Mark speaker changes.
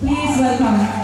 Speaker 1: Please welcome